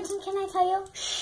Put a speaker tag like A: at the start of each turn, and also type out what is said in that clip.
A: Anton, can I tell you? Shh.